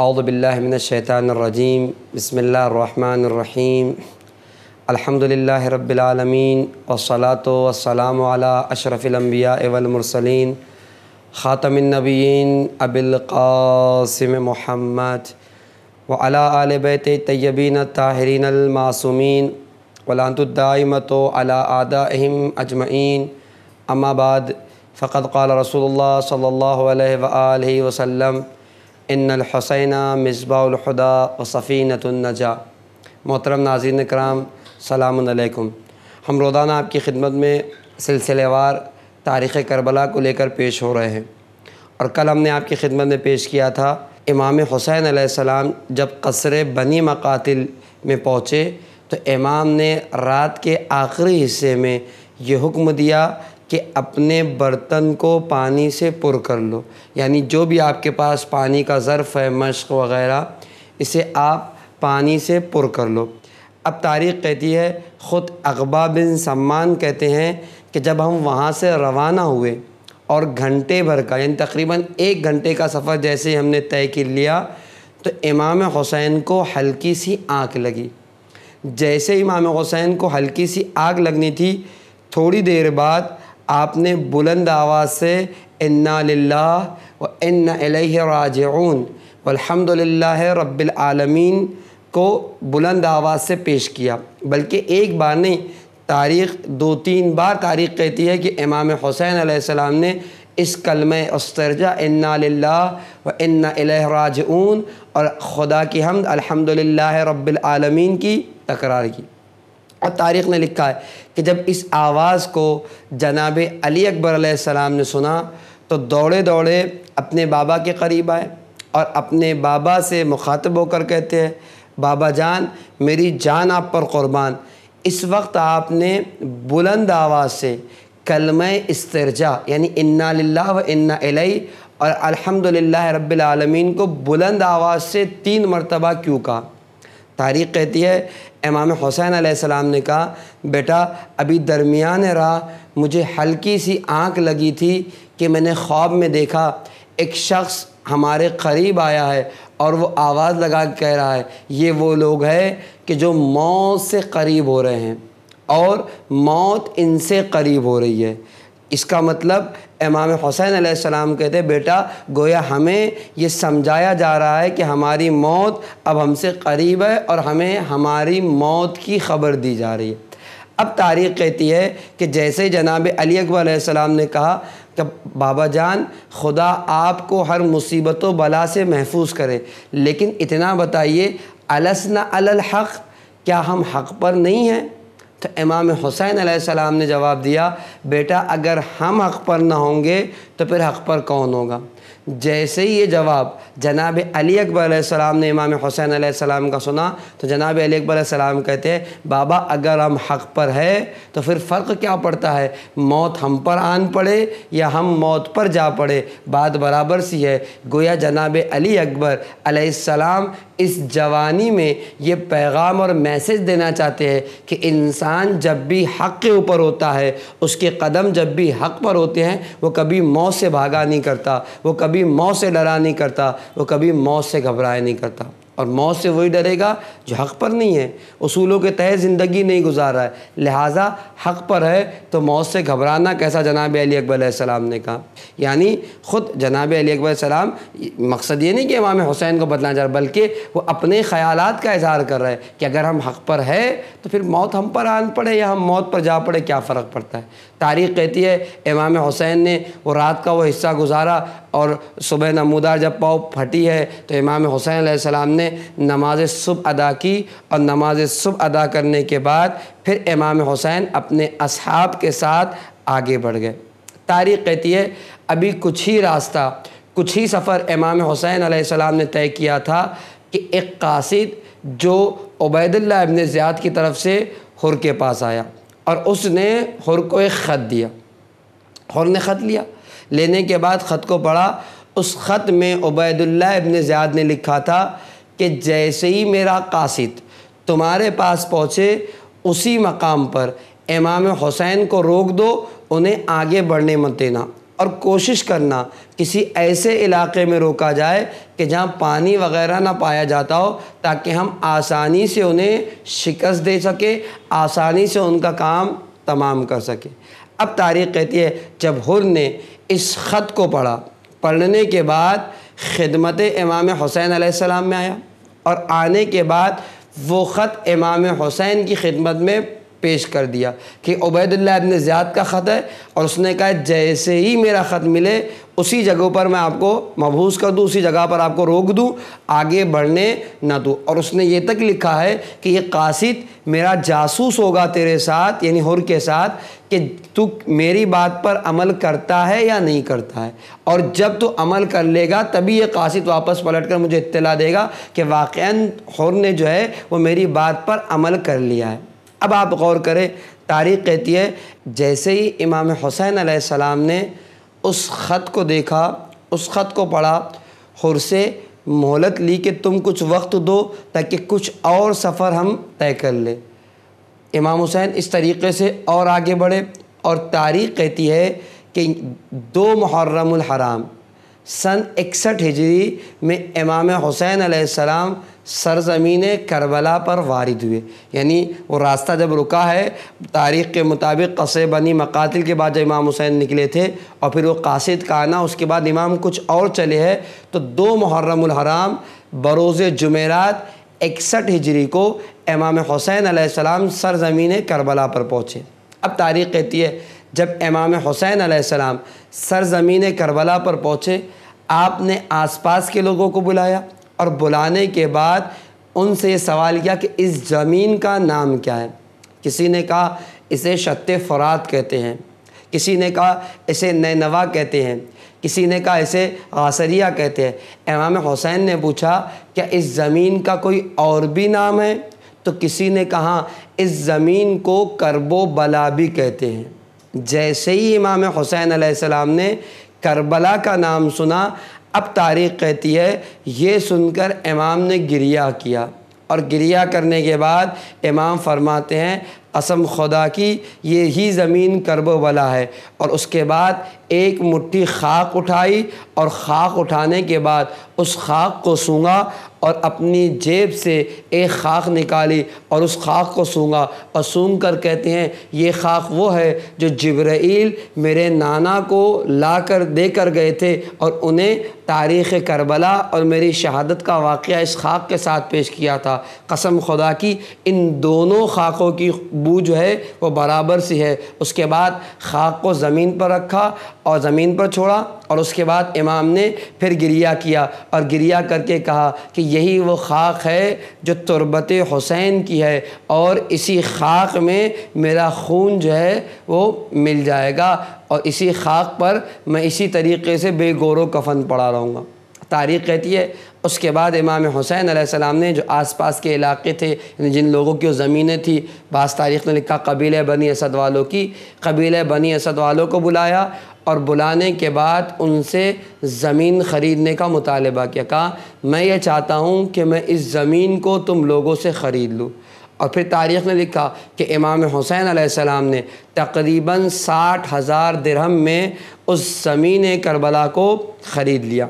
اعوذ باللہ من الشیطان الرجیم، بسم اللہ الرحمن الرحیم الحمد للہ رب العالمین، والصلاة والسلام علی اشرف الانبیاء والمرسلین، خاتم النبیین، ابی القاسم محمد، وعلی آل بیت طیبین الطاہرین المعصومین ولانت الدائمت علی آدائہم اجمعین، اما بعد، فقد قال رسول اللہ صلی اللہ علیہ وآلہ وسلم ان الحسین مصباح الخدا و صفینۃ النجا۔ محترم ناظرین کرام سلام علیکم۔ ہم روزانہ آپ کی خدمت میں سلسلے وار تاریخ کربلا کو لے کر پیش ہو رہے ہیں۔ اور کل ہم نے آپ کی خدمت میں پیش کیا تھا امام حسین علیہ السلام جب قصر بنی مقاتل میں پہنچے تو امام نے رات کے آخری حصے میں یہ حکم دیا کہ اپنے برتن کو پانی سے پر کر لو۔ یعنی جو بھی آپ کے پاس پانی کا ظرف ہے، مشق وغیرہ، اسے آپ پانی سے پر کر لو۔ اب تاریخ کہتی ہے، خود اقبا بن سمان کہتے ہیں کہ جب ہم وہاں سے روانہ ہوئے اور گھنٹے بھر کا یعنی تقریباً ایک گھنٹے کا سفر جیسے ہم نے طے کر لیا، تو امام حسین کو ہلکی سی آنکھ لگی۔ جیسے امام حسین کو ہلکی سی آگ لگنی تھی، تھوڑی دیر بعد آپ نے بلند آواز سے انا للہ و ان الیہ راجعون والحمد للہ رب العالمین کو بلند آواز سے پیش کیا۔ بلکہ ایک بار نہیں، تاریخ دو تین بار تاریخ کہتی ہے کہ امام حسین علیہ السلام نے اس کلمہ استرجہ انا للہ و ان الیہ راجعون اور خدا کی حمد الحمد للہ رب العالمین کی تکرار کی۔ اور تاریخ نے لکھا ہے کہ جب اس آواز کو جناب علی اکبر علیہ السلام نے سنا تو دوڑے دوڑے اپنے بابا کے قریب آئے اور اپنے بابا سے مخاطب ہو کر کہتے ہیں، بابا جان، میری جان آپ پر قربان۔ اس وقت آپ نے بلند آواز سے کلمہ استرجا یعنی انا للہ و انا علیہ اور الحمد للہ رب العالمین کو بلند آواز سے تین مرتبہ کیوں کہا؟ تاریخ کہتی ہے، امام حسین علیہ السلام نے کہا، بیٹا، ابھی درمیان راہ مجھے ہلکی سی آنکھ لگی تھی کہ میں نے خواب میں دیکھا، ایک شخص ہمارے قریب آیا ہے اور وہ آواز لگا کے کہہ رہا ہے، یہ وہ لوگ ہیں کہ جو موت سے قریب ہو رہے ہیں اور موت ان سے قریب ہو رہی ہے۔ اس کا مطلب امام حسین علیہ السلام کہتے ہیں، بیٹا، گویا ہمیں یہ سمجھایا جا رہا ہے کہ ہماری موت اب ہم سے قریب ہے اور ہمیں ہماری موت کی خبر دی جا رہی ہے. اب تاریخ کہتی ہے کہ جیسے جناب علی اکبر علیہ السلام نے کہا کہ بابا جان، خدا آپ کو ہر مصیبت و بلا سے محفوظ کرے، لیکن اتنا بتائیے، السنا الحق، کیا ہم حق پر نہیں ہیں؟ تو امام حسین علیہ السلام نے جواب دیا، بیٹا اگر ہم حق پر نہ ہوں گے تو پھر حق پر کون ہوگا؟ جیسے ہی یہ جواب جناب علی اکبر علیہ السلام نے امام حسین علیہ السلام کا سنا، تو جناب علی اکبر علیہ السلام کہتے ہیں، بابا اگر ہم حق پر ہے تو پھر فرق کیا پڑتا ہے؟ موت ہم پر آن پڑے یا ہم موت پر جا پڑے؟ بات برابر سی ہے۔ گویا جناب علی اکبر علیہ السلام اس جوانی میں یہ پیغام اور میسج دینا چاہتے ہیں کہ انسان جب بھی حق کے اوپر ہوتا ہے، اس کے قدم جب بھی حق پر ہوتے ہیں، وہ کبھی موت سے بھاگا نہیں کرتا، وہ کبھی موت سے ڈرا نہیں کرتا وہ کبھی موت سے گھبرایا نہیں کرتا۔ اور موت سے وہی ڈرے گا جو حق پر نہیں ہے۔ اصولوں کے تحت زندگی نہیں گزار رہا ہے۔ لہٰذا حق پر ہے تو موت سے گھبرانا کیسا جناب علی اکبر علیہ السلام نے کہا۔ یعنی خود جناب علی اکبر علیہ السلام مقصد یہ نہیں کہ امام حسین کو بدلانا چاہ رہا، بلکہ وہ اپنے خیالات کا اظہار کر رہے ہیں کہ اگر ہم حق پر ہے تو پھر موت ہم پر آن پڑے یا ہم موت پر جا پڑے، کیا فرق پڑتا ہے؟ تاریخ کہتی ہے امام حسین نے وہ رات کا وہ حصہ گزارا اور صبح نمودار جب پاؤ پھٹی ہے تو امام حسین علیہ السلام نے نماز صبح ادا کی اور نماز صبح ادا کرنے کے بعد پھر امام حسین اپنے اصحاب کے ساتھ آگے بڑھ گئے۔ تاریخ کہتی ہے، ابھی کچھ ہی راستہ، کچھ ہی سفر امام حسین علیہ السلام نے طے کیا تھا کہ ایک قاصد جو عبید اللہ ابن زیاد کی طرف سے حر کے پاس آیا اور اس نے حر کو ایک خط دیا۔ حر نے خط لیا۔ لینے کے بعد خط کو پڑھا۔ اس خط میں عبید اللہ ابن زیاد نے لکھا تھا کہ جیسے ہی میرا قاصد تمہارے پاس پہنچے، اسی مقام پر امام حسین کو روک دو، انہیں آگے بڑھنے مت دینا اور کوشش کرنا کسی ایسے علاقے میں روکا جائے کہ جہاں پانی وغیرہ نہ پایا جاتا ہو تاکہ ہم آسانی سے انہیں شکست دے سکیں، آسانی سے ان کا کام تمام کر سکیں۔ اب تاریخ کہتی ہے، جب حر نے اس خط کو پڑھا، پڑھنے کے بعد خدمت امام حسین علیہ السلام میں آیا۔ اور آنے کے بعد وہ خط امام حسین کی خدمت میں پیش کر دیا کہ عبید اللہ ابن زیاد کا خط ہے اور اس نے کہا جیسے ہی میرا خط ملے اسی جگہ پر میں آپ کو مبوس کر دوں، اسی جگہ پر آپ کو روک دوں، آگے بڑھنے نہ دوں۔ اور اس نے یہ تک لکھا ہے کہ یہ قاصد میرا جاسوس ہوگا تیرے ساتھ یعنی حر کے ساتھ، کہ تو میری بات پر عمل کرتا ہے یا نہیں کرتا ہے۔ اور جب تو عمل کر لے گا، تبھی یہ قاصد واپس پلٹ کر مجھے اطلاع دے گا کہ واقعاً حر نے جو ہے وہ میری بات پر عمل کر لیا ہے۔ اب آپ غور کریں، تاریخ کہتی ہے، جیسے ہی امام حسین علیہ السلام نے اس خط کو دیکھا، اس خط کو پڑھا حر سے مہلت لی کہ تم کچھ وقت دو تاکہ کچھ اور سفر ہم طے کر لیں۔ امام حسین اس طریقے سے اور آگے بڑھے اور تاریخ کہتی ہے کہ دو محرم الحرام سن اکسٹھ ہجری میں امام حسین علیہ السلام سرزمین کربلا پر وارد ہوئے۔ یعنی وہ راستہ جب رکا ہے، تاریخ کے مطابق قصے بنی مقاتل کے بعد جب امام حسین نکلے تھے اور پھر وہ قاصد کا آنا اس کے بعد امام کچھ اور چلے ہیں، تو دو محرم الحرام بروز جمعرات اکسٹھ ہجری کو امام حسین علیہ السلام سرزمین کربلا پر پہنچے۔ اب تاریخ کہتی ہے جب امام حسین علیہ السلام سرزمین کربلا پر پہنچے، آپ نے آس پاس کے لوگوں کو بلایا اور بلانے کے بعد ان سے یہ سوال کیا کہ اس زمین کا نام کیا ہے؟ کسی نے کہا اسے شت فرات کہتے ہیں، کسی نے کہا اسے نینوا کہتے ہیں، کسی نے کہا اسے غاصریہ کہتے ہیں۔ امام حسین نے پوچھا، کیا اس زمین کا کوئی اور بھی نام ہے؟ تو کسی نے کہا، اس زمین کو کرب و بلا بھی کہتے ہیں۔ جیسے ہی امام حسین علیہ السلام نے کربلا کا نام سنا، اب تاریخ کہتی ہے، یہ سن کر امام نے گریہ کیا۔ اور گریہ کرنے کے بعد امام فرماتے ہیں، قسم خدا کی یہی زمین کرب و بلا ہے۔ اور اس کے بعد ایک مٹھی خاک اٹھائی، اور خاک اٹھانے کے بعد اس خاک کو سونگا اور اپنی جیب سے ایک خاک نکالی اور اس خاک کو سونگا اور سونگ کر کہتے ہیں، یہ خاک وہ ہے جو جبرائیل میرے نانا کو لا کر دے کر گئے تھے اور انہیں تاریخ کربلا اور میری شہادت کا واقعہ اس خاک کے ساتھ پیش کیا تھا۔ قسم خدا کی، ان دونوں خاکوں کی بو جو ہے وہ برابر سی ہے۔ اس کے بعد خاک کو زمین پر رکھا اور زمین پر چھوڑا اور اس کے بعد امام نے پھر گریہ کیا اور گریہ کر کے کہا کہ یہی وہ خاک ہے جو تربت حسین کی ہے اور اسی خاک میں میرا خون جو ہے وہ مل جائے گا۔ اور اسی خاک پر میں اسی طریقے سے بے گور و کفن پڑا رہوں گا۔ تاریخ کہتی ہے، اس کے بعد امام حسین علیہ السلام نے جو آس پاس کے علاقے تھے یعنی جن لوگوں کی زمینیں تھیں، بعض تاریخ نے لکھا قبیل بنی اسد والوں کی قبیل بنی اسد والوں کو بلایا اور بلانے کے بعد ان سے زمین خریدنے کا مطالبہ کیا، کہا، میں یہ چاہتا ہوں کہ میں اس زمین کو تم لوگوں سے خرید لوں۔ اور پھر تاریخ نے لکھا کہ امام حسین علیہ السلام نے تقریباً ساٹھ ہزار درہم میں اس زمین کربلا کو خرید لیا۔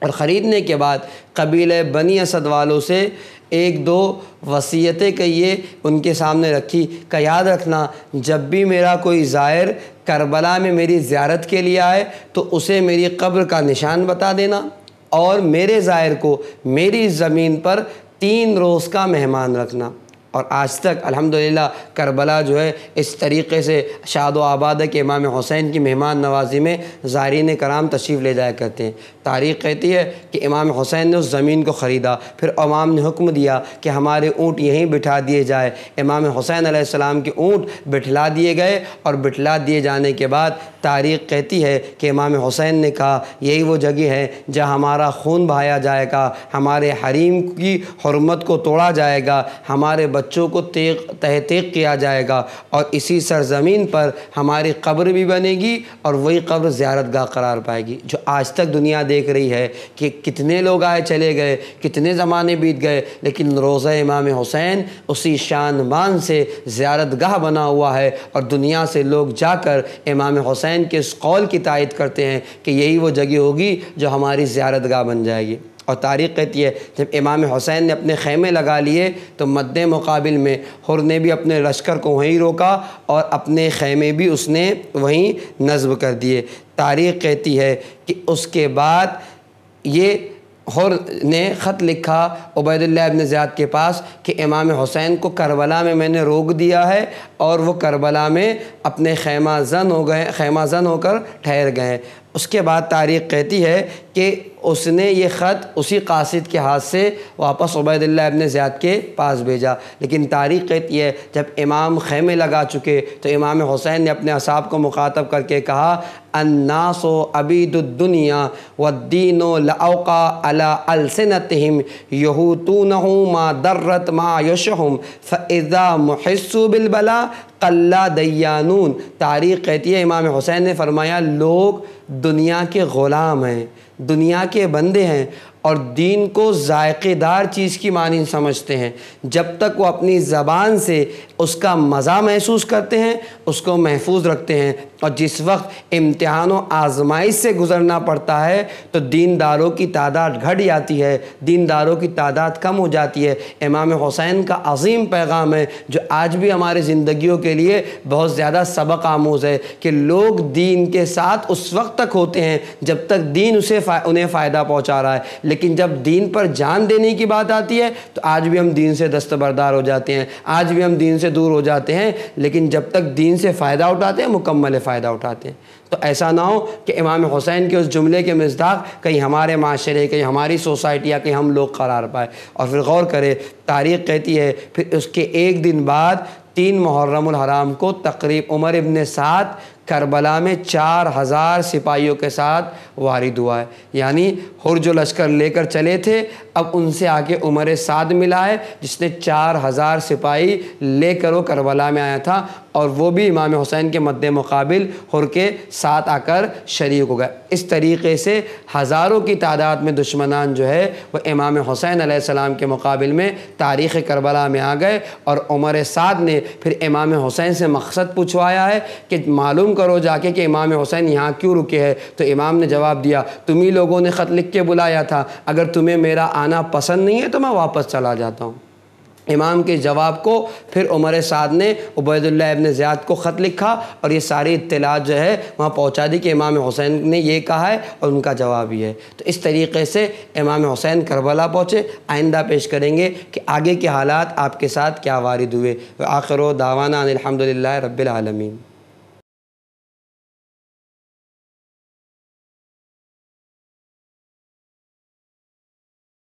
اور خریدنے کے بعد قبیل بنی اسد والوں سے ایک دو وصیتیں کہیے ان کے سامنے رکھی کہ یاد رکھنا، جب بھی میرا کوئی زائر کربلا میں میری زیارت کے لیے آئے تو اسے میری قبر کا نشان بتا دینا اور میرے زائر کو میری زمین پر تین روز کا مہمان رکھنا۔ اور آج تک الحمدللہ کربلا جو ہے، اس طریقے سے شاد و آباد ہے کہ امام حسین کی مہمان نوازی میں زائرین کرام تشریف لے جایا کرتے ہیں۔ تاریخ کہتی ہے کہ امام حسین نے اس زمین کو خریدا، پھر امام نے حکم دیا کہ ہمارے اونٹ یہیں بٹھا دیے جائے۔ امام حسین علیہ السلام کے اونٹ بٹھلا دیے گئے اور بٹھلا دیے جانے کے بعد تاریخ کہتی ہے کہ امام حسین نے کہا، یہی وہ جگہ ہے جہاں ہمارا خون بہایا جائے گا، ہمارے حریم کی حرمت کو توڑا جائے گا، ہمارے بچوں کو تیغ تحقیق کیا جائے گا اور اسی سرزمین پر ہماری قبر بھی بنے گی اور وہی قبر زیارت گاہ قرار پائے گی۔ جو آج تک دنیا دیکھ رہی ہے کہ کتنے لوگ آئے چلے گئے، کتنے زمانے بیت گئے، لیکن روزہ امام حسین اسی شان مان سے زیارت گاہ بنا ہوا ہے اور دنیا سے لوگ جا کر امام حسین کے اس قول کی تائید کرتے ہیں کہ یہی وہ جگہ ہوگی جو ہماری زیارت گاہ بن جائے گی۔ اور تاریخ کہتی ہے، جب امام حسین نے اپنے خیمے لگا لیے تو مد مقابل میں حر نے بھی اپنے لشکر کو وہیں روکا اور اپنے خیمے بھی اس نے وہیں نصب کر دیے۔ تاریخ کہتی ہے کہ اس کے بعد یہ حر نے خط لکھا عبید اللہ ابن زیاد کے پاس کہ امام حسین کو کربلا میں میں نے روک دیا ہے اور وہ کربلا میں اپنے خیمہ زن ہو گئے، خیمہ زن ہو کر ٹھہر گئے۔ اس کے بعد تاریخ کہتی ہے کہ اس نے یہ خط اسی قاصد کے ہاتھ سے واپس عبید اللہ ابن زیاد کے پاس بھیجا۔ لیکن تاریخ کہتی ہے جب امام خیمے لگا چکے تو امام حسین نے اپنے اصحاب کو مخاطب کر کے کہا، الناس و عبید الدنیا والدین لعوقا علی السنتہم یہوتونہو ما درت ما یشہم فَإِذَا مُحِسُّ بِالْبَلَا قلّہ دیانون۔ تاریخ کہتی ہے، امام حسین نے فرمایا، لوگ دنیا کے غلام ہیں۔ دنیا کے بندے ہیں اور دین کو ذائقے دار چیز کی معنی سمجھتے ہیں۔ جب تک وہ اپنی زبان سے اس کا مزہ محسوس کرتے ہیں، اس کو محفوظ رکھتے ہیں۔ اور جس وقت امتحان و آزمائش سے گزرنا پڑتا ہے، تو دینداروں کی تعداد گھٹ جاتی ہے، دینداروں کی تعداد کم ہو جاتی ہے۔ امام حسین کا عظیم پیغام ہے، جو آج بھی ہمارے زندگیوں کے لیے بہت زیادہ سبق آموز ہے کہ لوگ دین کے ساتھ اس وقت تک ہوتے ہیں جب تک دین اسے انہیں فائدہ پہنچا رہا ہے۔ لیکن جب دین پر جان دینے کی بات آتی ہے، تو آج بھی ہم دین سے دستبردار ہو جاتے ہیں۔ آج بھی ہم دین سے دور ہو جاتے ہیں، لیکن جب تک دین سے فائدہ اٹھاتے ہیں، مکمل فائدہ اٹھاتے ہیں۔ تو ایسا نہ ہو کہ امام حسین کے اس جملے کے مزداق کہیں ہمارے معاشرے، کہیں ہماری سوسائٹی یا کہیں ہم لوگ قرار پائے۔ اور پھر غور کرے، تاریخ کہتی ہے، پھر اس کے ایک دن بعد تین محرم الحرام کو تقریب عمر ابن سعد کربلا میں چار ہزار سپاہیوں کے ساتھ وارد ہوا ہے۔ یعنی ہر جو لشکر لے کر چلے تھے۔ اب ان سے آگے عمر سعد ملا ہے، جس نے چار ہزار سپاہی لے کر وہ کربلا میں آیا تھا، اور وہ بھی امام حسین کے مد مقابل ہر کے ساتھ آ کر شریک ہو گئے۔ اس طریقے سے ہزاروں کی تعداد میں دشمنان جو ہے، وہ امام حسین علیہ السلام کے مقابل میں تاریخ کربلا میں آ گئے، اور عمر سعد نے پھر امام حسین سے مقصد پوچھوایا ہے کہ معلوم کرو جا کے کہ امام حسین یہاں کیوں رکے ہے تو امام نے جواب دیا، تمہیں لوگوں نے خط لکھ کے بلایا تھا، اگر تمہیں میرا آنا پسند نہیں ہے تو میں واپس چلا جاتا ہوں۔ امام کے جواب کو پھر عمر سعد نے عبید اللہ ابن زیاد کو خط لکھا اور یہ ساری اطلاعات جو ہے وہاں پہنچا دی کہ امام حسین نے یہ کہا ہے اور ان کا جواب یہ ہے۔ تو اس طریقے سے امام حسین کربلا پہنچے۔ آئندہ پیش کریں گے کہ آگے کے حالات آپ کے ساتھ کیا وارد ہوئے۔ آخر و داوانہ الحمد للہ رب العالمین۔